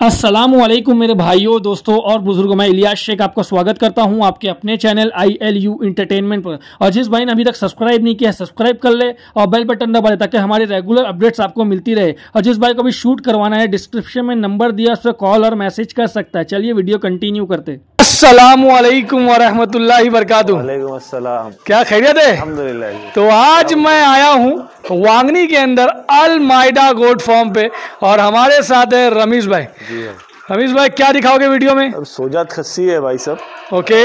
असलम मेरे भाइयों, दोस्तों और बुज़ुर्गों, मैं इलियास शेख आपका स्वागत करता हूँ आपके अपने channel I L U entertainment पर। और जिस भाई ने अभी तक सब्सक्राइब नहीं किया सब्सक्राइब कर ले और बेल बटन दबा ले ताकि हमारे रेगुलर अपडेट्स आपको मिलती रहे। और जिस भाई को भी शूट करवाना है, डिस्क्रिप्शन में नंबर दिया, उस कॉल और मैसेज कर सकता है। चलिए वीडियो कंटिन्यू करते असलम वरहमतुल्लाहि वालेकुम अस्सलाम क्या खैरियत है? अल्हम्दुलिल्लाह तो आज मैं आया हूँ वांगनी के अंदर अल माइडा गोट फॉर्म पे और हमारे साथ है रमीश भाई। जी भाई रमीश भाई क्या दिखाओगे वीडियो में? अब सोजात खस्सी है भाई सब ओके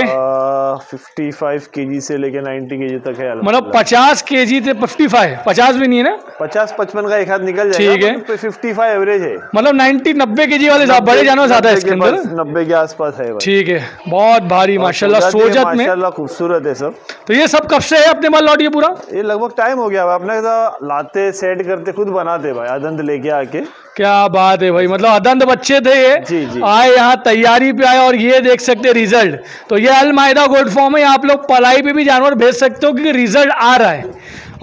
फिफ्टी फाइव के जी से लेके नाइन्टी के जी तक है मतलब पचास के जी थे फिफ्टी फाइव पचास भी नहीं है ना? पचास पचपन का एक हाथ निकल ठीक है। फिफ्टी फाइव एवरेज है। मतलब नाइन्टी नब्बे के जी वाले बड़े जानवर ज़्यादा है इसके अंदर। नब्बे के आसपास है ठीक है बहुत भारी माशाल्लाह सोजात में। खूबसूरत है सब। तो ये सब कब से है अपने पास लौट ये पूरा? ये लगभग टाइम हो गया तो लाते सेट करते खुद बनाते भाई अदंत लेके आके। क्या बात है भाई। मतलब अदंत बच्चे थे ये। जी, जी। आए यहाँ तैयारी पे आए और ये देख सकते हैं रिज़ल्ट तो ये अल मायदा गोल्ड फॉर्म है आप लोग पलाई पे भी जानवर भेज सकते हो क्योंकि रिज़ल्ट आ रहा है।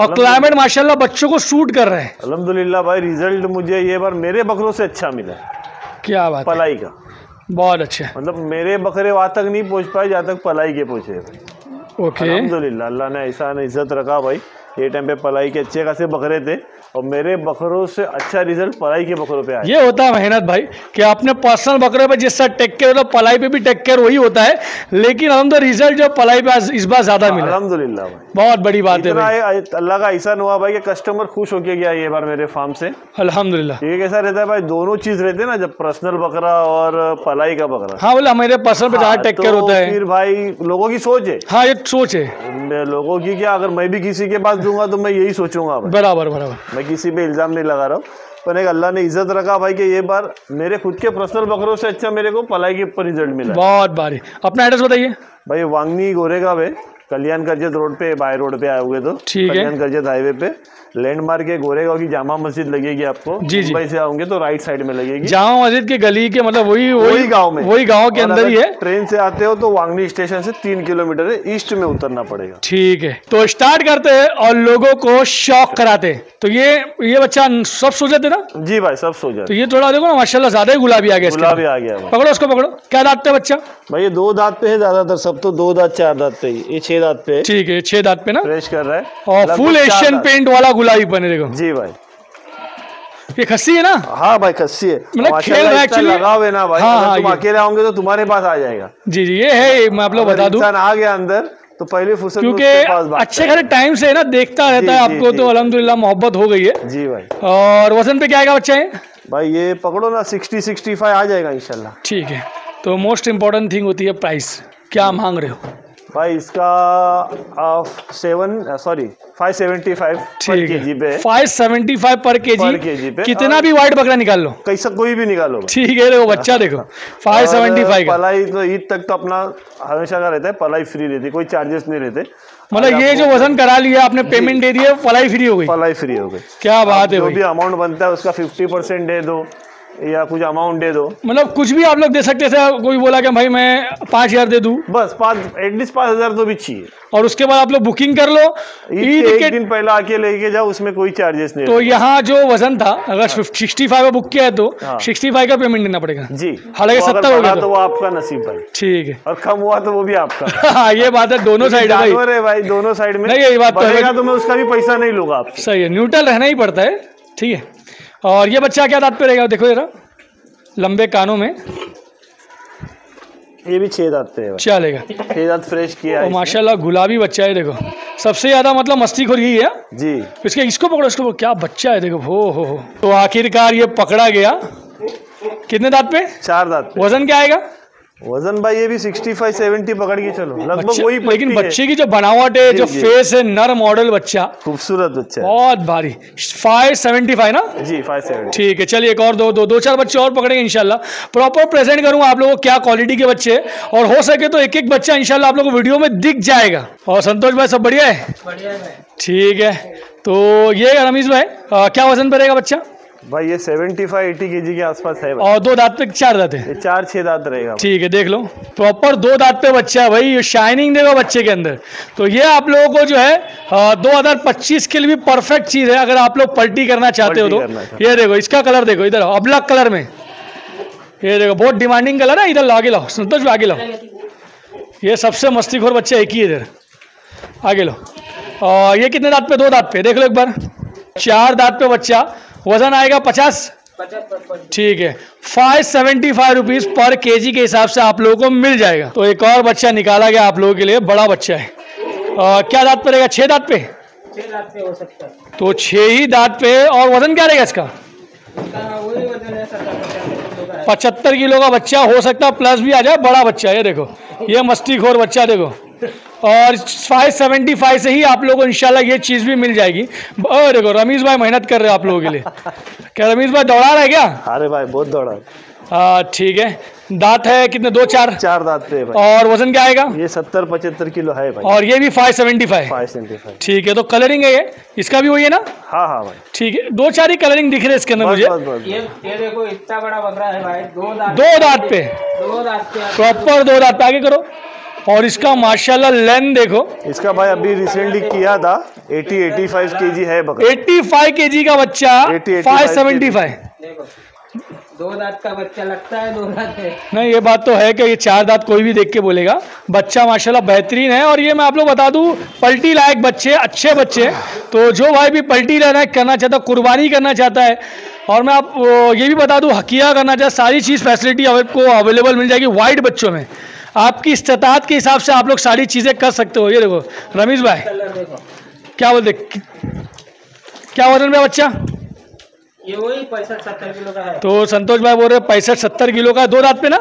और क्लाइमेट माशाल्लाह बच्चों को सूट कर रहे हैं। अल्हम्दुलिल्लाह भाई रिज़ल्ट मुझे ये बार मेरे बकरों से अच्छा मिला। क्या बात पलाई का। बहुत अच्छा। मतलब मेरे बकरे वहाँ तक नहीं पहुँच पाए जहाँ तक पलाई के पहुँचे। ओके अल्हम्दुलिल्लाह अल्लाह ने ऐसा इज़्ज़त रखा भाई। ये टाइम पे पलाई के अच्छे खासे बकरे थे और मेरे बकरों से अच्छा रिज़ल्ट पलाई के बकरों पे आया ये होता है मेहनत भाई कि आपने पर्सनल बकरे पे जिससे टेक केयर होता है पलाई पे भी टेक केयर वही होता है लेकिन हम तो रिज़ल्ट जो पलाई पे इस बार ज़्यादा मिला। अलहमदुल्ला भाई। बहुत बड़ी बात है भाई। अल्लाह का ऐसा हुआ भाई कि कस्टमर खुश होके गया ये बार मेरे फार्म से। अल्हम्दुलिल्लाह। ये कैसा रहता है भाई? दोनों चीज़ रहते हैं ना जब पर्सनल बकरा और पलाई का बकरा। हाँ बोला मेरे पर्सनल पे ज़्यादा हाँ, टेक तो केयर होता है। फिर भाई लोगों की सोच है? हाँ ये सोच है। लोगों की क्या अगर मैं भी किसी के पास दूँगा तो मैं यही सोचूँगा बराबर बराबर। मैं किसी पे इल्ज़ाम नहीं लगा रहा हूँ। पर एक अल्लाह ने इज़्ज़त रखा भाई कि ये बार मेरे खुद के पर्सनल बकरों से अच्छा मेरे को पलाई के ऊपर रिज़ल्ट मिला। बहुत भारी। अपना एड्रेस बताइए। भाई वांगनी गोरेगांव है कल्याण करजत रोड पे बाय रोड पे आए हुए तो। कल्याण करजत हाईवे पे। लैंडमार्क है गोरेगांव की जामा मस्जिद लगेगी आपको। जी, जी। मुंबई से आओगे तो राइट साइड में लगेगी। जामा मस्जिद के गली के मतलब वही वही गाँव में। वही गाँव के अंदर ही है। ट्रेन से आते हो तो वांगनी स्टेशन से तीन किलोमीटर है ईस्ट में उतरना पड़ेगा। ठीक है। तो स्टार्ट करते हैं और लोगों को शौक कराते तो ये ये बच्चा सब सो जाते ना? जी भाई सब सो तो ये थोड़ा देखो ना माशाल्लाह ज़्यादा ही गुलाबी आ गया गुलाबी आ गया पकड़ो उसको पकड़ो। क्या दांत पे बच्चा? भाई ये दो दांत पे है ज़्यादातर सब तो दो दांत चार दांत पे ये छह दांत पे। ठीक है छह दांत पे ना? फ्रेश कर रहा है। और फुल एशियन पेंट वाला गुलाबी बने देखो। जी भाई। ये खस्सी है ना? हाँ भाई खस्सी है। मतलब खेल रहा है लगाव है ना भाई। हाँ, हाँ, तुम अकेले आओगे तो तुम्हारे पास आ जाएगा। जी जी ये है मैं आप लोग बता दूँ। आ गया अंदर तो पहले फुर्सत क्योंकि पास भागता अच्छे। खासे टाइम से है ना देखता रहता है आपको तो जी। अल्हम्दुलिल्लाह मोहब्बत हो गई है। जी भाई। और वज़न पे क्या आएगा बच्चा? है भाई ये पकड़ो ना सिक्सटी सिक्सटी फाइव आ जाएगा इंशाल्लाह। ठीक है तो मोस्ट इम्पोर्टेंट थिंग होती है प्राइस क्या मांग रहे हो? भाई इसका seven sorry five seventy five ठीक के जी पे है। है फाइव सेवेंटी फाइव पर के Per जी पे। कितना भी वाइट बकरा निकाल लो। कैसा कोई भी निकालो ठीक है देखो बच्चा देखो। फाइव सेवेंटी फाइव का। पलाई तो ईद तक तो अपना हमेशा का रहता है पलाई फ्री रहती है कोई चार्जेस नहीं रहते। मतलब ये जो वज़न करा लिया आपने पेमेंट दे दिया पलाई फ्री हो गई। पलाई फ्री हो गई। क्या बात है जो भी अमाउंट बनता है उसका फिफ्टी परसेंट दे दो। या कुछ अमाउंट दे दो। मतलब कुछ भी आप लोग दे सकते थे कोई बोला कि भाई मैं पाँच हज़ार दे दूँ। बस पाँच एटलीस्ट पाँच हज़ार तो भी चाहिए। और उसके बाद आप लोग बुकिंग कर लो। ईद के दिन पहले आके लेके जाओ उसमें कोई चार्जेस नहीं तो यहाँ जो वज़न था अगर सिक्सटी फाइव बुक किया है तो हाँ। सिक्सटी फाइव का पेमेंट देना पड़ेगा। जी। हालाँकि सत्तर हो गया तो। तो। वो आपका नसीब भाई। ठीक है। और कम हुआ तो वो भी आपका। हाँ ये बात है दोनों साइड है भाई। है दोनों साइड में। नहीं, ये बात तो है। तो मैं उसका भी पैसा नहीं लूँगा आपसे। सही है न्यूट्रल रहना ही पड़ता है। ठीक है। और ये बच्चा क्या दांत पे रहेगा? देखो जरा। लंबे कानों में। ये भी छह दांत पे है चलेगा। छह दांत फ्रेश किया और है माशाल्लाह गुलाबी बच्चा है देखो। सबसे ज़्यादा मतलब मस्ती खोल गई है? जी। इसके इसको पकड़ो इसको पकड़ो। क्या बच्चा है देखो। हो हो हो। तो आखिरकार ये पकड़ा गया। कितने दांत पे? चार दांत पे। वज़न क्या आएगा? वज़न भाई ये भी सिक्सटी फाइव सेवेंटी पकड़ के चलो। लगभग वही लेकिन बच्चे की जो बनावट है जो फेस है नर मॉडल बच्चा। खूबसूरत बच्चा बहुत भारी। फाइव सेवेंटी फाइव ना? जी फाइव सेवेंटी ठीक है चलिए एक और दो दो दो चार बच्चे और पकड़ेंगे इंशाल्लाह। प्रॉपर प्रेजेंट करूँगा आप लोगों को क्या क्वालिटी के बच्चे हैं। और हो सके तो एक एक बच्चा इनशाला आप लोगों को वीडियो में दिख जाएगा। और संतोष भाई सब बढ़िया है? ठीक है। तो ये रमीश भाई क्या वज़न पड़ेगा बच्चा? भाई ये सेवेंटी फाइव एटी के आसपास है और दो दांत पे चार दांत है। चार छह दांत रहेगा ठीक है देख लो। प्रॉपर दो दांत पे बच्चा है भाई ये शाइनिंग देखो बच्चे के अंदर। तो ये आप लोगों को जो है दो हज़ार पच्चीस के लिए भी परफेक्ट चीज़ है अगर आप लोग पल्टी करना चाहते हो तो। ये देखो इसका कलर देखो इधर अबलग कलर में। ये देखो बहुत डिमांडिंग कलर है इधर ला आगे लाओ संतोष आगे लाओ। ये सबसे मस्तीखोर बच्चे एक ही इधर। आगे लो और ये कितने दांत पे? दो दांत पे देख लो एक बार। चार दांत पे बच्चा। वज़न आएगा पचास? ठीक है। फाइव सेवेंटी फाइव रुपीज़ पर के के हिसाब से आप लोगों को मिल जाएगा। तो एक और बच्चा निकाला गया आप लोगों के लिए बड़ा बच्चा है। आ, क्या दांत पे रहेगा? छह दांत पे? छह दांत पे हो सकता है। तो छह ही दांत पे और वज़न क्या रहेगा इसका? पचहत्तर किलो का बच्चा हो सकता है प्लस भी आ जाए बड़ा बच्चा है ये देखो। ये मस्ती खोर बच्चा देखो। और फाइव सेवेंटी फाइव से ही आप लोगों को इंशाल्लाह ये चीज़ भी मिल जाएगी। और देखो रमीश भाई मेहनत कर रहे हैं आप लोगों के लिए। क्या रमीश भाई दौड़ा रहा है क्या? अरे भाई बहुत दौड़ा हाँ। ठीक है। दांत है कितने? दो चार? चार दांत पे भाई। और वज़न क्या आएगा? ये सत्तर पचहत्तर किलो है भाई। और ये भी five seventy five five seventy five ठीक है तो कलरिंग है ये? इसका भी वही है ना? हाँ हाँ भाई। ठीक है दो चार ही कलरिंग दिख रहे हैं इसके अंदर मुझे। बस बस ये ये देखो इतना बड़ा बकरा है भाई। दो दांत दो दांत पे। दो दांत पे। प्रॉपर दो दांत पे। आगे करो। और इसका माशाल्लाह लेंथ देखो। इसका भाई अभी रिसेंटली किया था 80 85 केजी है बकरा। 85 केजी का बच्चा 80, 575 देखो दो दांत का बच्चा लगता है दो दांत है। नहीं ये बात तो है कि ये चार दांत कोई भी देख के बोलेगा। बच्चा माशाल्लाह बेहतरीन है और ये मैं आप लोग बता दूँ पलटी लायक बच्चे अच्छे बच्चे। तो जो भाई भी पलटी लेना करना चाहता है कुर्बानी करना चाहता है। और मैं आप ये भी बता दूँ हकिया करना चाहता सारी चीज़ फैसिलिटी आपको अवेलेबल मिल जाएगी वाइट बच्चों में। आपकी इस्तात के हिसाब से आप लोग सारी चीज़ें कर सकते हो। ये देखो रमेश भाई क्या बोलते क्या वज़न में बच्चा? ये वही पैंसठ सत्तर किलो का है। तो संतोष भाई बोल रहे पैंसठ सत्तर किलो का दो दांत पे ना?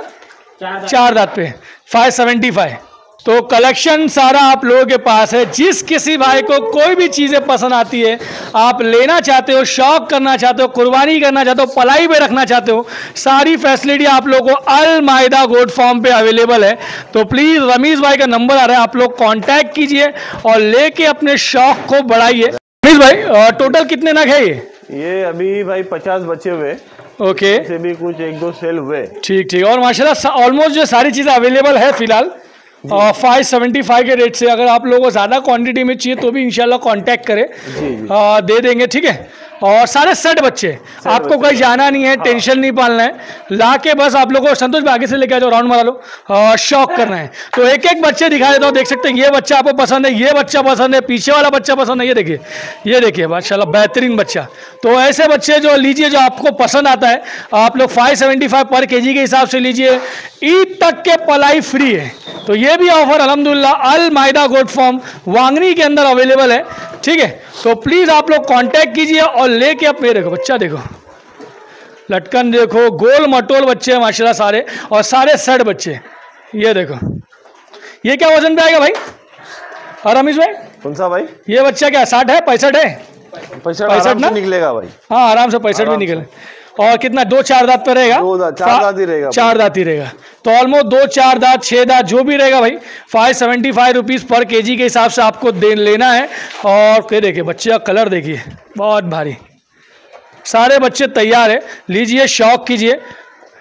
चार दांत। चार दांत पे फाइव सेवेंटी फाइव तो कलेक्शन सारा आप लोगों के पास है। जिस किसी भाई को कोई भी चीज़ें पसंद आती है आप लेना चाहते हो शौक करना चाहते हो कुर्बानी करना चाहते हो पलाई पे रखना चाहते हो सारी फैसिलिटी आप लोगों को अल गोड फॉर्म पे अवेलेबल है। तो प्लीज़ रमीश भाई का नंबर आ रहा है आप लोग कांटेक्ट कीजिए और लेके अपने शौक को बढ़ाइए। रमीश भाई टोटल कितने नग है ये? ये अभी भाई 50 बचे हुए ओके। से भी कुछ एक दो सेल हुए। ठीक ठीक और माशाल्लाह ऑलमोस्ट जो सारी चीज़ें अवेलेबल है फ़िलहाल। फाइव सेवेंटी फाइव के रेट से अगर आप लोगों को ज़्यादा क्वांटिटी में चाहिए तो भी इंशाल्लाह कांटेक्ट करें। आ, दे देंगे ठीक है? और सारे सेट बच्चे। आपको कहीं जाना नहीं है टेंशन नहीं पालना है। ला के बस आप लोगों को संतोष भाई आगे से लेके आ जाओ राउंड मारा लो। और शौक करना है। तो एक एक बच्चे दिखा देता हूँ देख सकते हैं ये बच्चा आपको पसंद है ये बच्चा पसंद है पीछे वाला बच्चा पसंद है ये देखिए ये देखिए माशाल्लाह बेहतरीन बच्चा। तो ऐसे बच्चे जो लीजिए जो आपको पसंद आता है आप लोग फाइव पर के के हिसाब से लीजिए। ईद तक के पलाई फ्री है। तो ये भी ऑफ़र अलहमदुल्ला अल मायदा गोड फॉर्म वांगनी के अंदर अवेलेबल है। ठीक है? तो प्लीज़ आप लोग कांटेक्ट कीजिए और लेके आप मेरे देखो बच्चा देखो। लटकन देखो गोल मटोल बच्चे हैं माशाल्लाह सारे और सारे सड़ बच्चे ये देखो। ये क्या वज़न पे आएगा भाई? और रमेश भाई कौन सा भाई? ये बच्चा क्या साठ है? पैंसठ है? पैसा पैंसठ ना? निकलेगा भाई। हाँ आराम से पैंसठ भी निकले। और कितना? दो चार दांत पे रहेगा। दो दांत- चार दांत ही रहेगा चार दांत ही रहेगा। तो ऑलमोस्ट दो चार दांत छह दांत जो भी रहेगा भाई फाइव सेवेंटी फाइव रुपीज़ पर के जी के हिसाब से आपको दे लेना है। और फिर देखिए बच्चे का कलर देखिए बहुत भारी। सारे बच्चे तैयार है। लीजिए शौक कीजिए।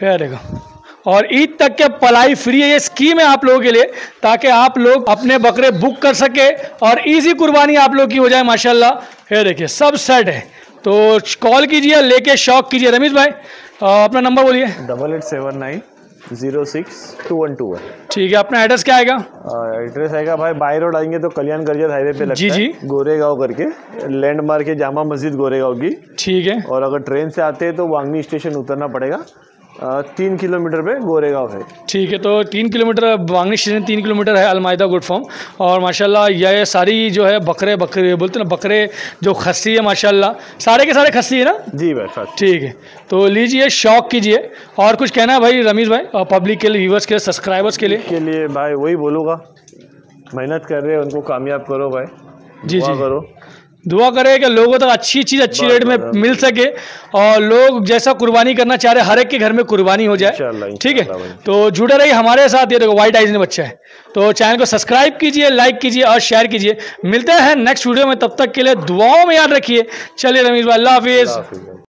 ये देखो। और ईद तक के पलाई फ्री है ये स्कीम है आप लोगों के लिए ताकि आप लोग अपने बकरे बुक कर सके और इजी कुर्बानी आप लोग की हो जाए माशाल्लाह। ये देखिए सब सेट है। तो कॉल कीजिए लेके शौक कीजिए रमेश भाई। अपना नंबर बोलिए। Double eight seven nine zero six two one two one. ठीक है अपना एड्रेस क्या आएगा? एड्रेस आएगा भाई बाई रोड आएँगे तो कल्याण करजत हाईवे पे लगता जी, जी। गोरेगांव करके लैंडमार्क है जामा मस्जिद गोरेगांव की। ठीक है। और अगर ट्रेन से आते हैं तो वांगनी स्टेशन उतरना पड़ेगा। तीन किलोमीटर पे गोरेगांव है। ठीक है तो तीन किलोमीटर वांगनी स्टेशन तीन किलोमीटर है अलमायदा गुड फॉर्म। और माशाल्लाह यह सारी जो है बकरे बकरे बोलते ना बकरे जो खस्सी है माशाल्लाह। सारे के सारे खस्सी है ना? जी भाई ठीक है तो लीजिए शौक कीजिए। और कुछ कहना है भाई रमीश भाई और पब्लिक के लिए व्यूवर्स के लिए सब्सक्राइबर्स के लिए? के लिए भाई वही बोलूँगा। मेहनत कर रहे हैं उनको कामयाब करो भाई। जी जी। करो। दुआ करें कि लोगों तक अच्छी चीज़ अच्छी रेट में मिल सके और लोग जैसा कुर्बानी करना चाह रहे हर एक के घर में कुर्बानी हो जाए। ठीक है? तो जुड़े रहिए हमारे साथ। ये देखो वाइट आइज़ ने बच्चा है। तो चैनल को सब्सक्राइब कीजिए लाइक कीजिए और शेयर कीजिए। मिलते हैं नेक्स्ट वीडियो में। तब तक के लिए दुआओं में याद रखिए। चलिए रमीज भाई अल्लाह हाफिज़।